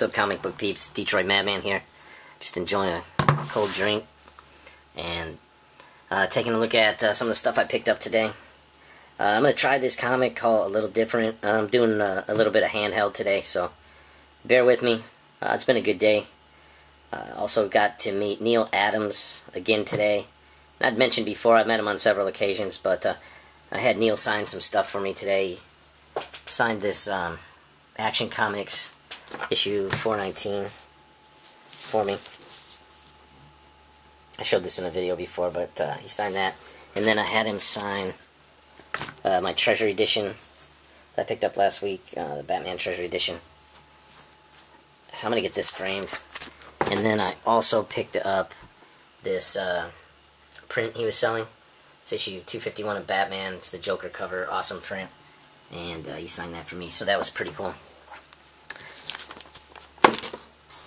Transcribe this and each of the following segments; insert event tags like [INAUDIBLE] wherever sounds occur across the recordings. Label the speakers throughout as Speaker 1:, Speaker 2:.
Speaker 1: What's up, comic book peeps? Detroit Madman here. Just enjoying a cold drink and uh, taking a look at uh, some of the stuff I picked up today. Uh, I'm going to try this comic call A Little Different. I'm doing uh, a little bit of handheld today, so bear with me. Uh, it's been a good day. Uh, also got to meet Neal Adams again today. I'd mentioned before, I've met him on several occasions, but I had Neal sign some stuff for me today. He signed this um, Action Comics issue 419 for me. I showed this in a video before, but uh, he signed that. And then I had him sign uh, my Treasury Edition that I picked up last week, uh, the Batman Treasury Edition. So I'm going to get this framed. And then I also picked up this uh, print he was selling. It's issue 251 of Batman. It's the Joker cover. Awesome print. And uh, he signed that for me. So that was pretty cool.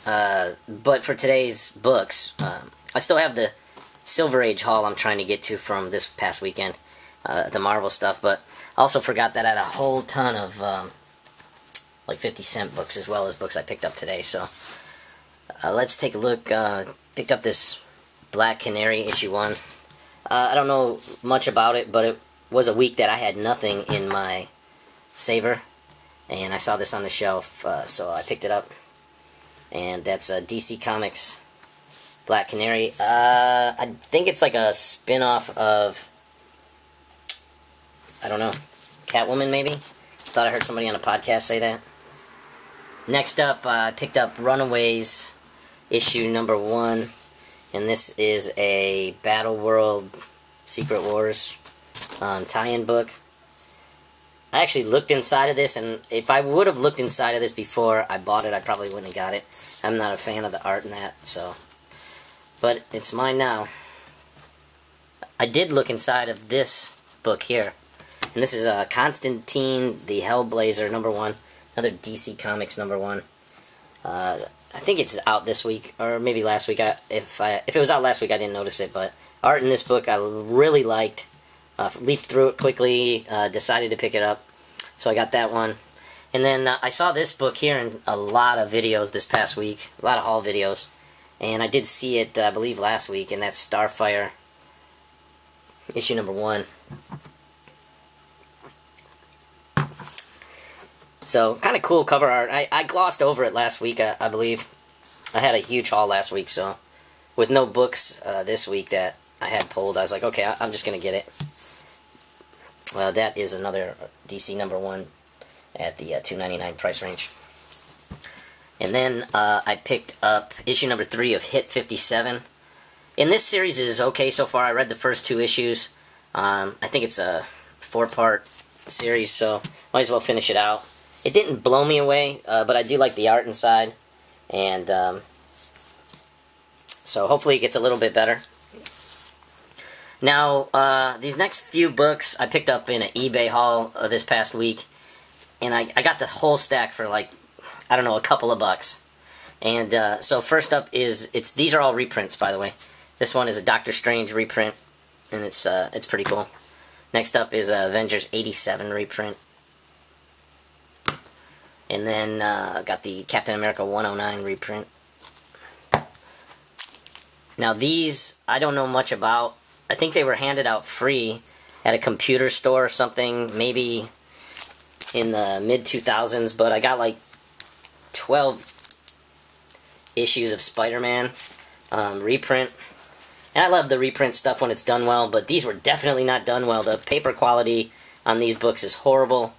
Speaker 1: Uh, but for today's books, um, I still have the Silver Age haul I'm trying to get to from this past weekend, uh, the Marvel stuff. But I also forgot that I had a whole ton of um, like 50 cent books as well as books I picked up today. So uh, let's take a look. Uh, picked up this Black Canary issue one. Uh, I don't know much about it, but it was a week that I had nothing in my saver, and I saw this on the shelf, so I picked it up and that's a DC Comics Black Canary. Uh, I think it's like a spin-off of, I don't know, Catwoman maybe? Thought I heard somebody on a podcast say that. Next up, uh, I picked up Runaways, issue number one, and this is a Battle World Secret Wars um, tie-in book. I actually looked inside of this, and if I would have looked inside of this before I bought it, I probably wouldn't have got it. I'm not a fan of the art in that, so. But it's mine now. I did look inside of this book here. And this is uh, Constantine the Hellblazer, number one. Another DC Comics number one. Uh, I think it's out this week, or maybe last week. I, if I if it was out last week, I didn't notice it. But art in this book I really liked. Uh, leafed through it quickly, uh, decided to pick it up. So I got that one. And then uh, I saw this book here in a lot of videos this past week, a lot of haul videos. And I did see it, I believe, last week, and that's Starfire, issue number one. So, kind of cool cover art. I, I glossed over it last week, I, I, believe. I had a huge haul last week, so with no books uh, this week that I had pulled, I was like, okay, I'm just going to get it. Well, that is another DC number one at the uh, 2.99 price range. And then uh, I picked up issue number three of Hit 57. And this series is okay so far. I read the first two issues. Um, I think it's a four-part series, so might as well finish it out. It didn't blow me away, uh, but I do like the art inside. And um, so hopefully it gets a little bit better. Now, uh, these next few books I picked up in an eBay haul uh, this past week, and I, I got the whole stack for like, I don't know, a couple of bucks. And uh, so first up is, it's these are all reprints, by the way. This one is a Doctor Strange reprint, and it's uh, it's pretty cool. Next up is Avengers 87 reprint. And then uh, got the Captain America 109 reprint. Now these, I don't know much about. I think they were handed out free at a computer store or something, maybe in the mid 2000s, but I got like 12 issues of Spider Man um, reprint. And I love the reprint stuff when it's done well, but these were definitely not done well. The paper quality on these books is horrible.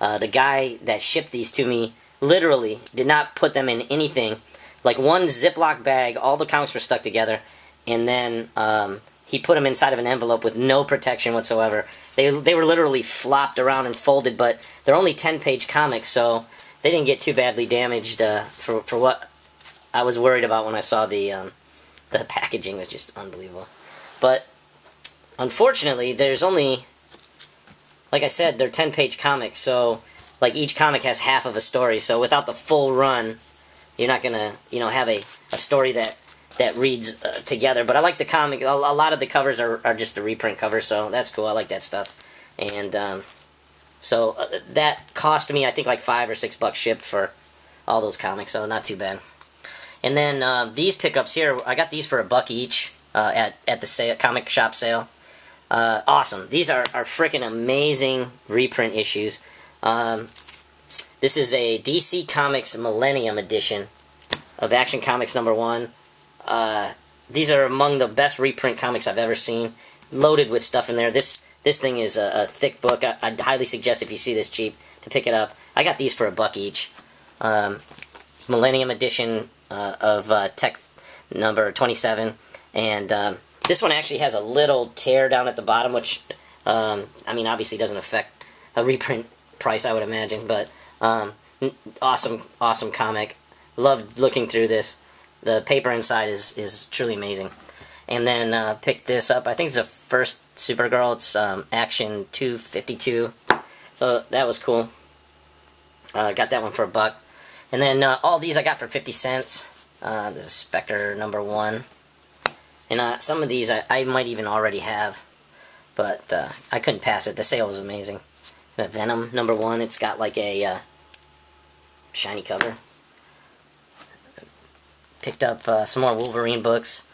Speaker 1: Uh, the guy that shipped these to me literally did not put them in anything. Like one Ziploc bag, all the comics were stuck together, and then um, he put them inside of an envelope with no protection whatsoever. They they were literally flopped around and folded, but they're only ten page comics, so they didn't get too badly damaged uh, for for what I was worried about when I saw the um, the packaging was just unbelievable. But unfortunately, there's only like I said, they're ten page comics, so like each comic has half of a story. So without the full run, you're not gonna you know have a, a story that that reads uh, together. But I like the comic. A, lot of the covers are, are just the reprint covers, so that's cool. I like that stuff. And um, so uh, that cost me, I think, like five or six bucks shipped for all those comics, so not too bad. And then uh, these pickups here, I got these for a buck each uh, at at the sale, comic shop sale. Uh, awesome. These are, are freaking amazing reprint issues. Um, this is a DC Comics Millennium edition of Action Comics number one. Uh, these are among the best reprint comics I've ever seen. Loaded with stuff in there. This this thing is a, a thick book. I, would highly suggest if you see this cheap to pick it up. I got these for a buck each. Um, Millennium edition uh, of uh, Tech number 27. And um, this one actually has a little tear down at the bottom, which, um, I mean, obviously doesn't affect a reprint price, I would imagine. But um, awesome, awesome comic. Loved looking through this. The paper inside is, is truly amazing. And then uh, picked this up. I think it's the first Supergirl. It's um, Action 252. So that was cool. Uh, got that one for a buck. And then uh, all these I got for 50 cents. Uh, this is Spectre number one. And uh, some of these I, I, might even already have. But uh, I couldn't pass it. The sale was amazing. Venom number one. It's got like a uh, shiny cover. Picked up uh, some more Wolverine books.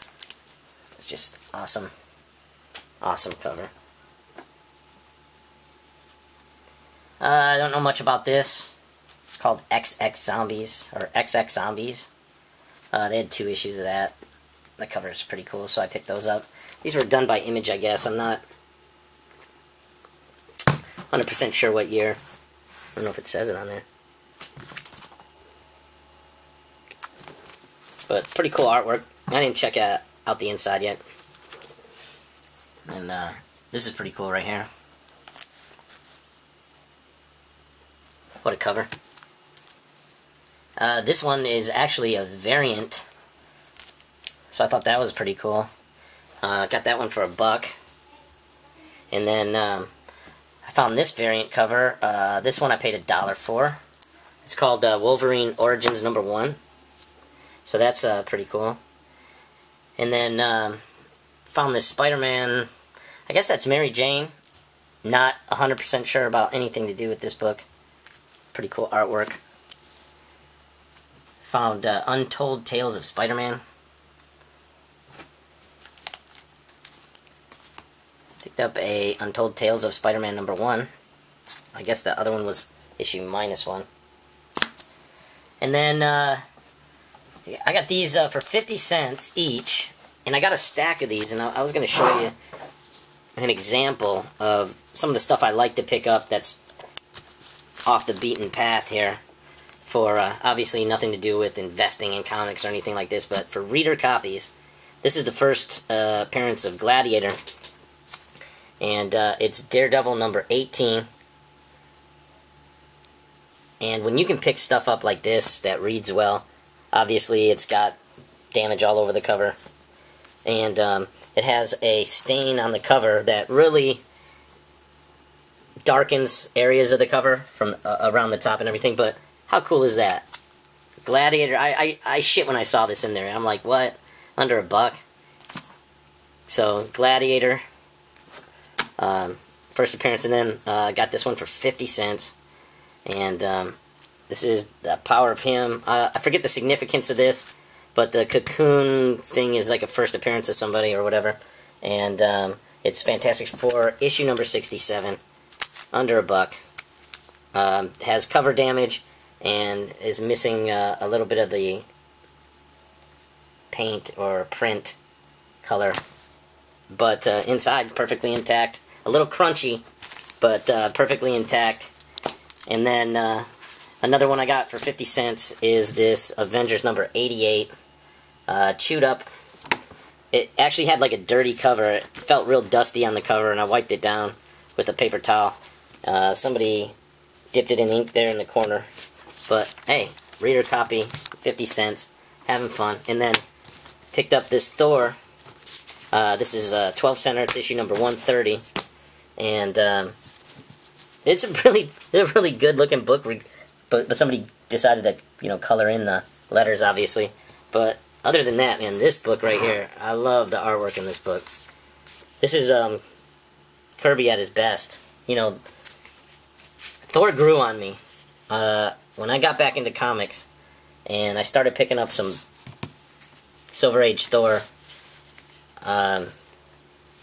Speaker 1: It's just awesome. Awesome cover. Uh, I don't know much about this. It's called XX Zombies, or XX Zombies. Uh, they had two issues of that. The cover is pretty cool, so I picked those up. These were done by Image, I guess. I'm not 100% sure what year. I don't know if it says it on there. But pretty cool artwork. I didn't check out, the inside yet. And uh, this is pretty cool right here. What a cover. Uh, this one is actually a variant. So I thought that was pretty cool. Uh, got that one for a buck. And then um, I found this variant cover. Uh, this one I paid a dollar for. It's called uh, Wolverine Origins number one. So that's uh, pretty cool. And then um, found this Spider-Man. I guess that's Mary Jane. Not 100% sure about anything to do with this book. Pretty cool artwork found uh, Untold Tales of Spider-Man. Picked up a Untold Tales of Spider-Man number one. I guess the other one was issue minus one. And then uh, I got these uh, for 50 cents each. And I got a stack of these, and I, I was going to show you an example of some of the stuff I like to pick up that's off the beaten path here for uh, obviously nothing to do with investing in comics or anything like this, but for reader copies. This is the first uh, appearance of Gladiator, and uh, it's Daredevil number 18. And when you can pick stuff up like this that reads well, obviously it's got damage all over the cover, and um, it has a stain on the cover that really darkens areas of the cover from uh, around the top and everything, but how cool is that? Gladiator, I, I, I shit when I saw this in there. I'm like, what? Under a buck? So, Gladiator, um, first appearance, and then uh, got this one for 50 cents. And um, this is the power of him. Uh, I forget the significance of this, but the cocoon thing is like a first appearance of somebody or whatever. And um, it's Fantastic Four, issue number 67, under a buck. Um, has cover damage and is missing uh, a little bit of the paint or print color. But uh, inside, perfectly intact. A little crunchy, but uh, perfectly intact. And then uh, another one I got for 50 cents is this Avengers number 88. Uh, chewed up. It actually had like a dirty cover. It felt real dusty on the cover, and I wiped it down with a paper towel. Uh, somebody dipped it in ink there in the corner. But hey, reader copy, 50 cents, having fun. And then picked up this Thor. Uh, this is uh, 12 center, it's issue number 130. And um, it's a really, [LAUGHS] a really good looking book. But, but somebody decided to, you know, color in the letters, obviously. But other than that, man, this book right here, I love the artwork in this book. This is um, Kirby at his best. You know, Thor grew on me. Uh, when I got back into comics, and I started picking up some Silver Age Thor. Um,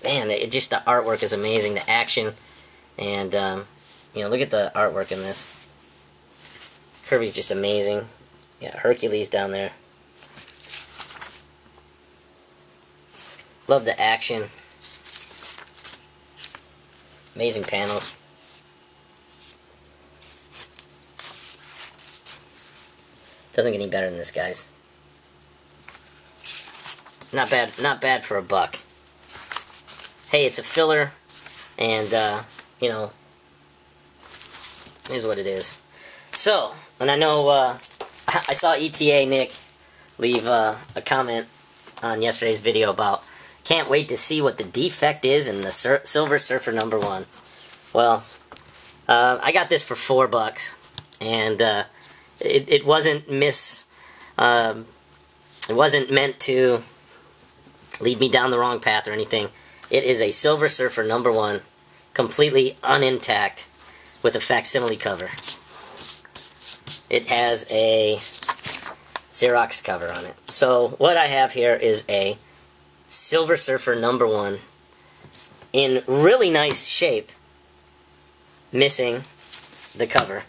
Speaker 1: man, it, just the artwork is amazing, the action, and um, you know, look at the artwork in this. Kirby's just amazing. Yeah, Hercules down there. Love the action. Amazing panels. Doesn't get any better than this, guys. Not bad, not bad for a buck. Hey, it's a filler, and, uh, you know, is what it is. So, and I know, uh, [LAUGHS] I saw ETA Nick leave uh, a comment on yesterday's video about can't wait to see what the defect is in the Sur Silver Surfer number one. Well, uh, I got this for four bucks, and uh, it, it wasn't miss. Um, it wasn't meant to lead me down the wrong path or anything. It is a Silver Surfer number one, completely unintact, with a facsimile cover. It has a Xerox cover on it. So what I have here is a Silver Surfer number one in really nice shape, missing the cover.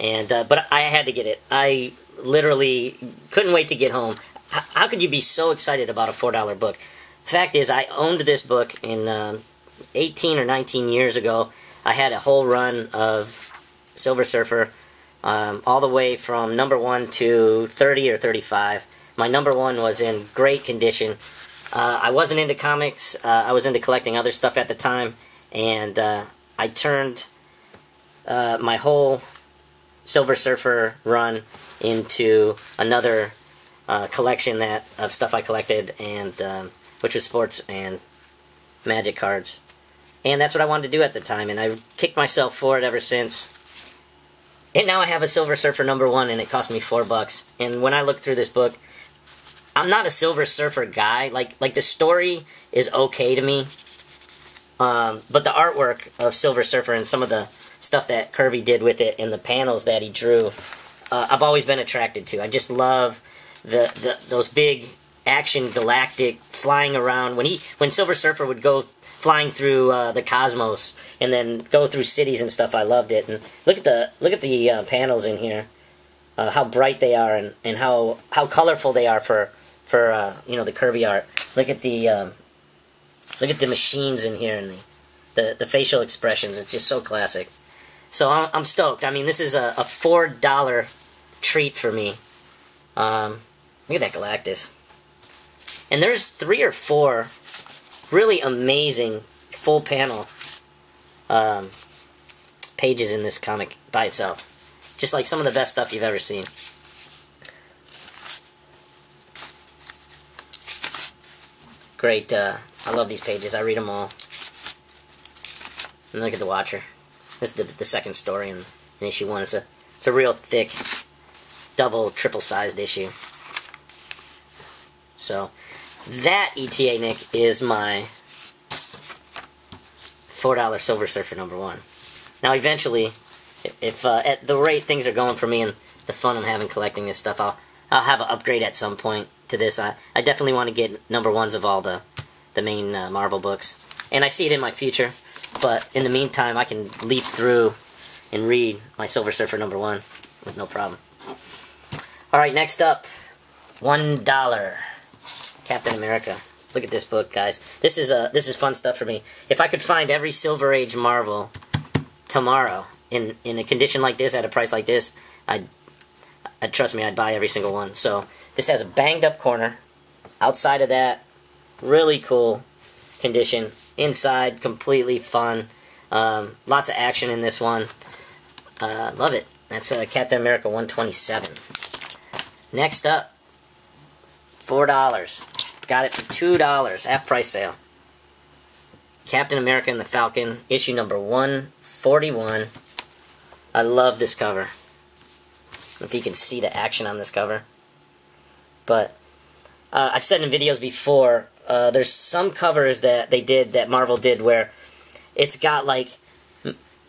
Speaker 1: And uh, but I had to get it. I literally couldn't wait to get home. How could you be so excited about a four dollar book? Fact is, I owned this book in uh, 18 or 19 years ago. I had a whole run of Silver Surfer, um, all the way from number one to 30 or 35. My number one was in great condition. Uh, I wasn't into comics. Uh, I was into collecting other stuff at the time, and uh, I turned uh, my whole Silver Surfer run into another uh, collection that of stuff I collected, and um, which was sports and magic cards, and that's what I wanted to do at the time, and I kicked myself for it ever since. And now I have a Silver Surfer number one, and it cost me four bucks. And when I look through this book, I'm not a Silver Surfer guy. Like like the story is okay to me, um, but the artwork of Silver Surfer and some of the stuff that Kirby did with it and the panels that he drew, uh, I've always been attracted to. I just love the, the those big action galactic flying around when he when Silver Surfer would go flying through uh, the cosmos and then go through cities and stuff. I loved it. And look at the look at the uh, panels in here, uh, how bright they are and, and how how colorful they are for for uh, you know the Kirby art. Look at the um, look at the machines in here and the, the, the facial expressions. It's just so classic. So I'm, I'm stoked. I mean, this is a, a four dollar treat for me. Um, look at that Galactus. And there's three or four really amazing full panel um, pages in this comic by itself. Just like some of the best stuff you've ever seen. Great. Uh, I love these pages. I read them all. And look at the Watcher. This is the, the second story in, in issue one. It's a it's a real thick, double, triple sized issue. So that ETA Nick is my four dollar Silver Surfer number one. Now eventually, if uh, at the rate things are going for me and the fun I'm having collecting this stuff, I'll I'll have an upgrade at some point to this. I, I definitely want to get number ones of all the, the main uh, Marvel books. And I see it in my future. But in the meantime, I can leap through and read my Silver Surfer number one with no problem. Alright, next up, one dollar. Captain America. Look at this book, guys. This is uh, this is fun stuff for me. If I could find every Silver Age Marvel tomorrow in in a condition like this at a price like this, I'd, I'd trust me, I'd buy every single one. So this has a banged up corner. Outside of that, really cool condition. Inside, completely fun. Um, lots of action in this one. Uh, love it. That's uh, Captain America 127. Next up, $4. Got it for $2, half price sale. Captain America and the Falcon, issue number 141. I love this cover. If you can see the action on this cover. But uh, I've said in videos before, uh, there's some covers that they did that Marvel did where it's got like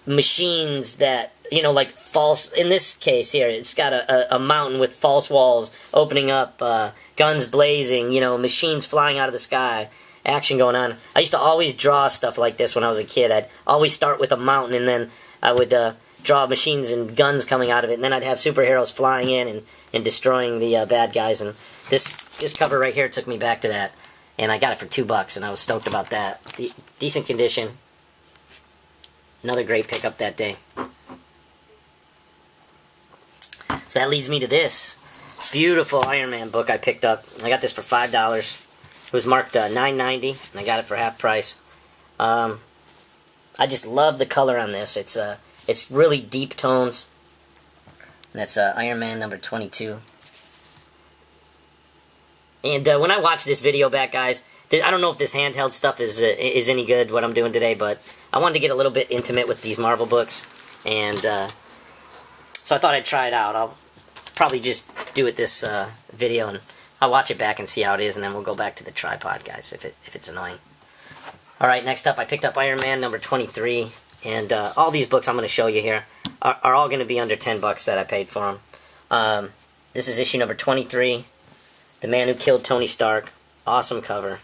Speaker 1: machines that you know, like false. In this case here, it's got a, a, a mountain with false walls opening up, uh, guns blazing, you know, machines flying out of the sky, action going on. I used to always draw stuff like this when I was a kid. I'd always start with a mountain, and then I would uh, draw machines and guns coming out of it, and then I'd have superheroes flying in and, and destroying the uh, bad guys. And this this cover right here took me back to that, and I got it for two bucks, and I was stoked about that. De decent condition. Another great pickup that day. So that leads me to this beautiful Iron Man book I picked up. I got this for five dollars. It was marked uh, nine ninety, and I got it for half price. Um, I just love the color on this. It's uh, it's really deep tones. And that's uh, Iron Man number twenty two. And uh, when I watched this video back, guys, I don't know if this handheld stuff is uh, is any good. What I'm doing today, but I wanted to get a little bit intimate with these Marvel books, and uh, so I thought I'd try it out. I'll probably just do it this uh, video, and I'll watch it back and see how it is, and then we'll go back to the tripod, guys, if it if it's annoying. All right, next up, I picked up Iron Man number 23, and uh, all these books I'm going to show you here are, are all going to be under 10 bucks that I paid for them. Um, this is issue number 23, The Man Who Killed Tony Stark. Awesome cover.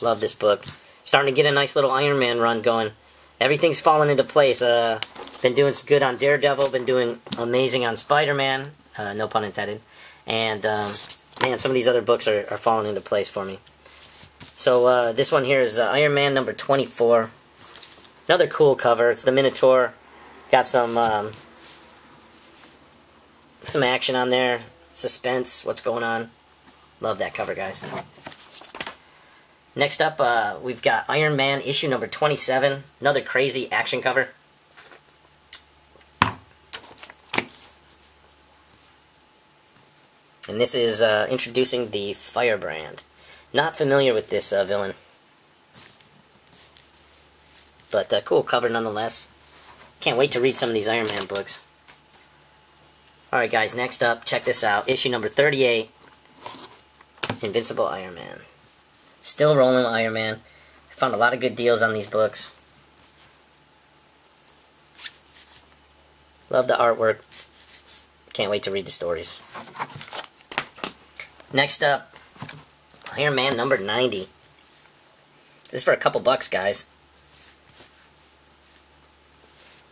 Speaker 1: Love this book. Starting to get a nice little Iron Man run going. Everything's falling into place. Uh, been doing good on Daredevil. Been doing amazing on Spider-Man. Uh, no pun intended. And, um, man, some of these other books are, are falling into place for me. So, uh, this one here is uh, Iron Man number 24. Another cool cover. It's the Minotaur. Got some, um, some action on there. Suspense. What's going on. Love that cover, guys. Next up, uh, we've got Iron Man issue number 27. Another crazy action cover. And this is uh, introducing the Firebrand. Not familiar with this uh, villain. But uh, cool cover nonetheless. Can't wait to read some of these Iron Man books. Alright guys, next up, check this out. Issue number 38. Invincible Iron Man. Still rolling Iron Man. Found a lot of good deals on these books. Love the artwork. Can't wait to read the stories. Next up, Iron Man number 90. This is for a couple bucks, guys.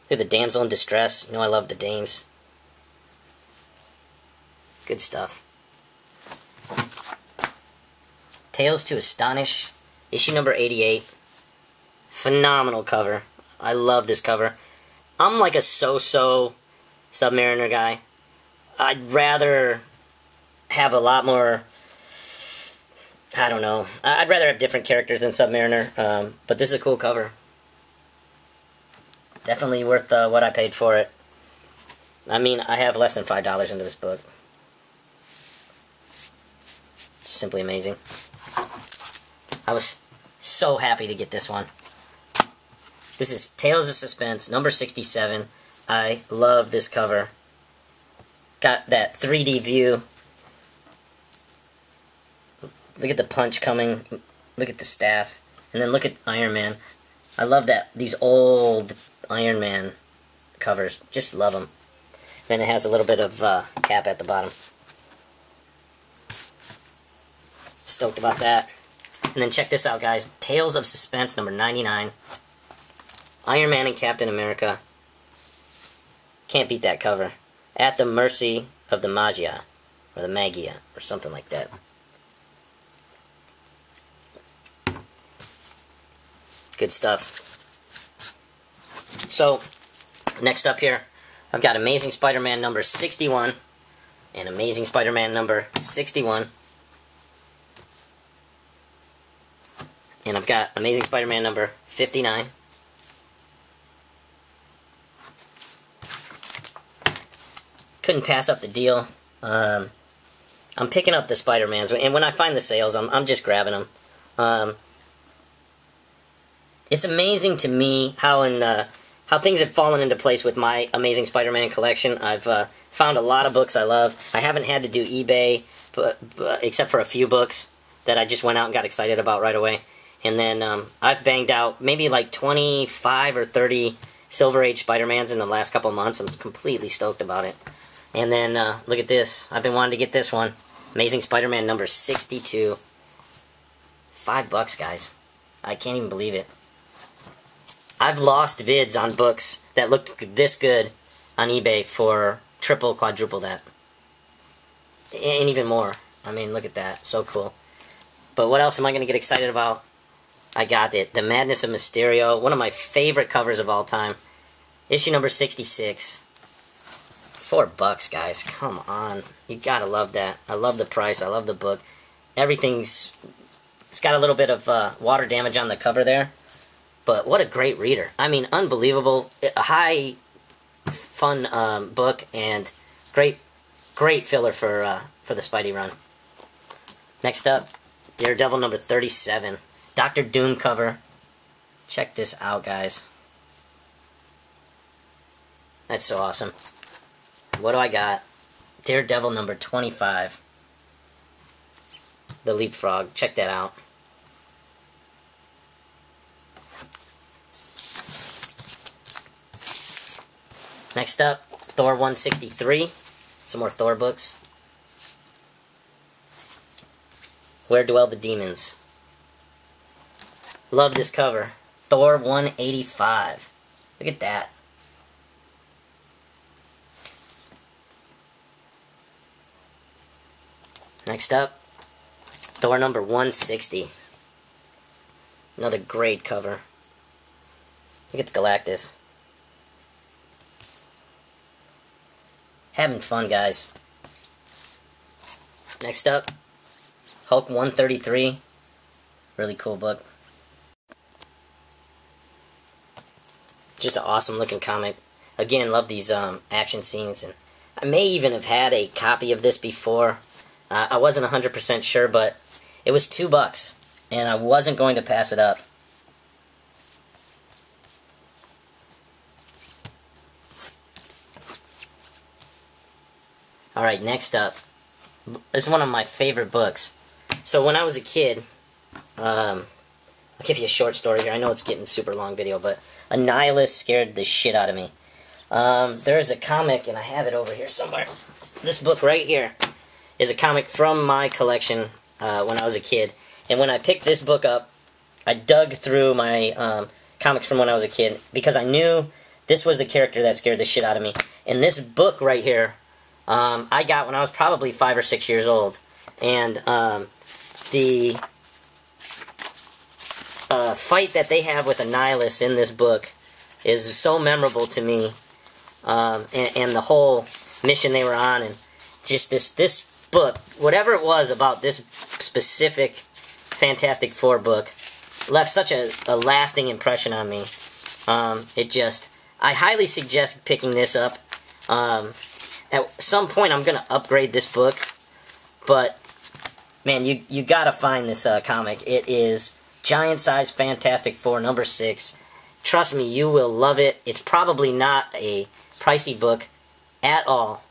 Speaker 1: At the damsel in distress. You know I love the dames. Good stuff. Tales to Astonish, issue number 88. Phenomenal cover. I love this cover. I'm like a so-so Submariner guy. I'd rather have a lot more... I don't know. I'd rather have different characters than Submariner, um, but this is a cool cover. Definitely worth uh, what I paid for it. I mean, I have less than $5 into this book. Simply amazing. I was so happy to get this one. This is Tales of Suspense, number 67. I love this cover. Got that 3D view. Look at the punch coming. Look at the staff. And then look at Iron Man. I love that. These old Iron Man covers. Just love them. Then it has a little bit of uh, cap at the bottom. Stoked about that. And then check this out, guys. Tales of Suspense number 99. Iron Man and Captain America. Can't beat that cover. At the mercy of the Maggia. Or the Maggia. Or something like that. Good stuff. So, next up here, I've got Amazing Spider-Man number 61 and Amazing Spider-Man number 61. And I've got Amazing Spider-Man number 59. Couldn't pass up the deal. Um, I'm picking up the Spider-Mans, and when I find the sales, I'm, I'm just grabbing them. Um, it's amazing to me how in uh, how things have fallen into place with my Amazing Spider-Man collection. I've uh, found a lot of books I love. I haven't had to do eBay, but, but, except for a few books that I just went out and got excited about right away. And then um, I've banged out maybe like 25 or 30 Silver Age Spider-Mans in the last couple months. I'm completely stoked about it. And then, uh, look at this. I've been wanting to get this one. Amazing Spider-Man number 62. Five bucks, guys. I can't even believe it. I've lost bids on books that looked this good on eBay for triple, quadruple that. And even more. I mean, look at that. So cool. But what else am I going to get excited about? I got it. The Madness of Mysterio. One of my favorite covers of all time. Issue number 66. Four bucks, guys. Come on. You gotta love that. I love the price. I love the book. Everything's... It's got a little bit of uh, water damage on the cover there. But what a great reader. I mean, unbelievable. A high, fun um, book and great, great filler for, uh, for the Spidey run. Next up, Daredevil number 37. Doctor Doom cover. Check this out, guys. That's so awesome. What do I got? Daredevil number 25. The Leapfrog. Check that out. Next up, Thor 163. Some more Thor books. Where Dwell the Demons. Love this cover. Thor 185. Look at that. Next up, Thor number 160. Another great cover. Look at the Galactus. Having fun, guys. Next up, Hulk 133. Really cool book. Just an awesome looking comic. Again, love these um, action scenes. and I may even have had a copy of this before. Uh, I wasn't 100% sure, but it was two bucks, and I wasn't going to pass it up. Alright, next up. This is one of my favorite books. So when I was a kid, um, I'll give you a short story here. I know it's getting super long video, but Annihilus scared the shit out of me. Um, there is a comic, and I have it over here somewhere. This book right here is a comic from my collection uh, when I was a kid. And when I picked this book up, I dug through my um, comics from when I was a kid because I knew this was the character that scared the shit out of me. And this book right here, um, I got when I was probably five or six years old. And um, the uh, fight that they have with Annihilus in this book is so memorable to me. Um, and, and the whole mission they were on, and just this this book, whatever it was about this specific Fantastic Four book, left such a, a lasting impression on me. Um, it just, I highly suggest picking this up. Um, at some point, I'm to upgrade this book, but man, you you gotta find this uh, comic. It is giant size Fantastic Four number six. Trust me, you will love it. It's probably not a pricey book at all,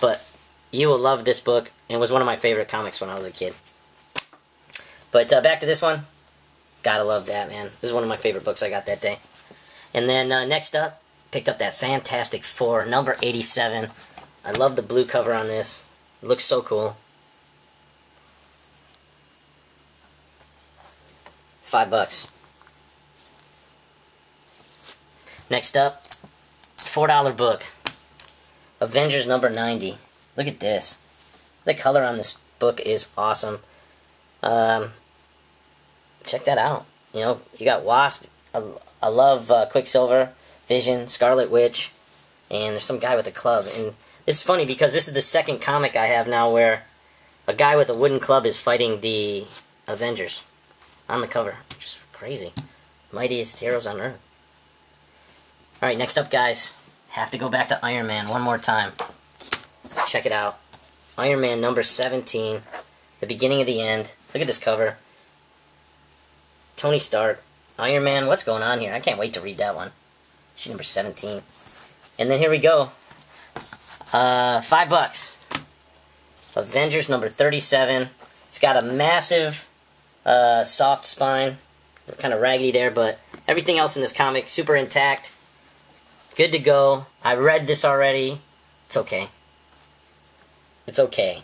Speaker 1: but you will love this book. It was one of my favorite comics when I was a kid. But uh, back to this one. Gotta love that, man. This is one of my favorite books I got that day. And then uh, next up, picked up that Fantastic Four, number 87. I love the blue cover on this. It looks so cool. Five bucks. Next up, $4 book. Avengers number 90. Look at this. The color on this book is awesome. Um, check that out. You know, you got Wasp. I, I love uh, Quicksilver, Vision, Scarlet Witch, and there's some guy with a club. And it's funny because this is the second comic I have now where a guy with a wooden club is fighting the Avengers on the cover. Just crazy. Mightiest heroes on Earth. Alright, next up, guys. Have to go back to Iron Man one more time. Check it out. Iron Man number 17. The beginning of the end. Look at this cover. Tony Stark. Iron Man, what's going on here? I can't wait to read that one. Issue number 17. And then here we go. Uh, five bucks. Avengers number 37. It's got a massive uh, soft spine. Kind of raggedy there, but everything else in this comic super intact. Good to go. I read this already. It's okay. It's okay.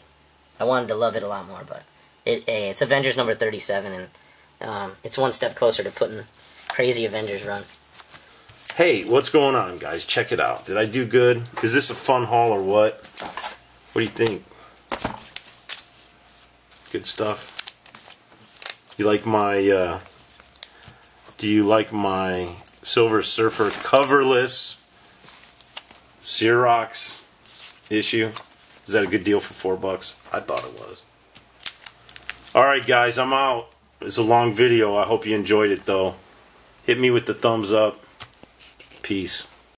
Speaker 1: I wanted to love it a lot more, but it hey, it's Avengers number 37, and um, it's one step closer to putting crazy Avengers run.
Speaker 2: Hey, what's going on, guys? Check it out. Did I do good? Is this a fun haul or what? What do you think? Good stuff. You like my, uh, do you like my Silver Surfer coverless Xerox issue? Is that a good deal for four bucks? I thought it was. Alright guys, I'm out. It's a long video. I hope you enjoyed it though. Hit me with the thumbs up. Peace.